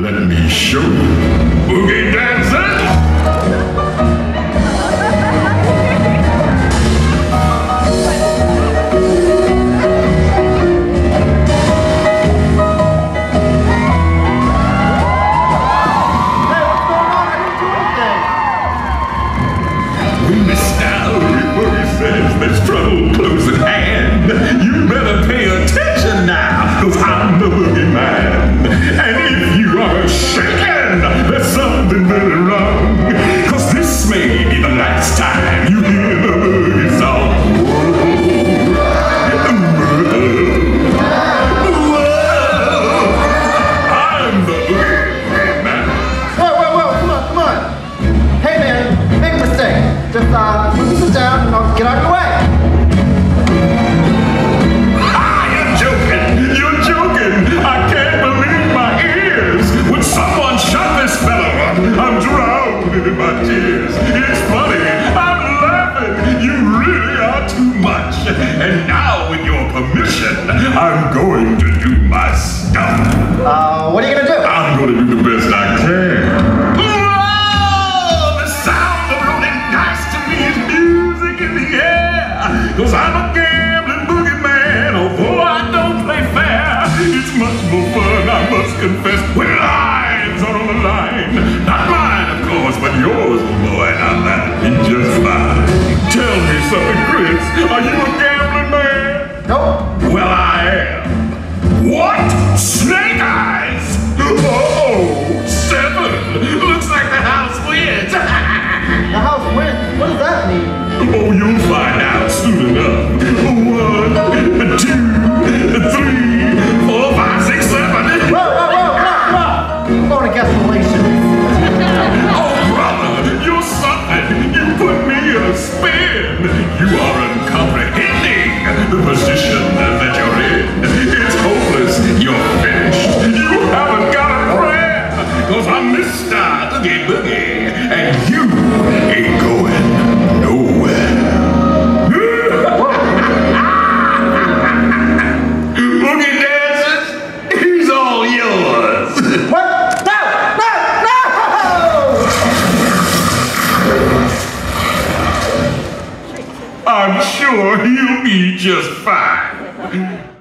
Let me show you. Boogie dancing! I'll get out of your way. Ah, you're joking! You're joking! I can't believe my ears! Would someone shut this fellow up? I'm drowning in my tears. It's funny. I'm laughing. You really are too much. And now, with your permission, I'm going to Cause I'm a gambling boogeyman, although I don't play fair. It's much more fun, I must confess, when lives are on the line. Not mine, of course, but yours, oh, boy, now that'd be just fine. Tell me something, Chris. Are you a gambling man? Nope. Well, I am. What? Snake You are uncomprehending the position that you're in. It's hopeless. You're finished. You haven't got a prayer. Cause I'm Mr. Oogie sure he'll be just fine.